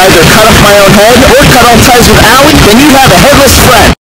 either cut off my own head or cut off ties with Allie, then you have a headless friend.